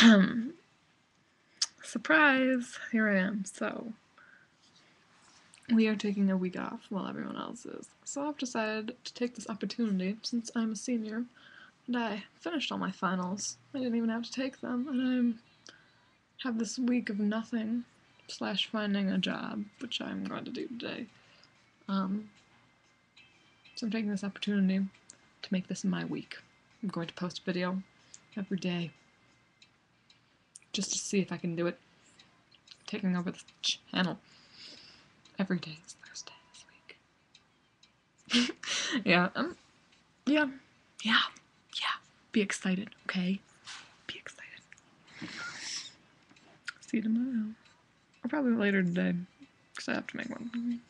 surprise! Here I am. So, we are taking a week off while everyone else is. So I've decided to take this opportunity since I'm a senior and I finished all my finals. I didn't even have to take them, and I have this week of nothing slash finding a job, which I'm going to do today. Um, so I'm taking this opportunity to make this my week. I'm going to post a video every day just to see if I can do it. taking over the channel every day is Thursday this week. yeah, um, yeah, yeah, yeah. Be excited, okay? Be excited. See you tomorrow. Or probably later today, because I have to make one.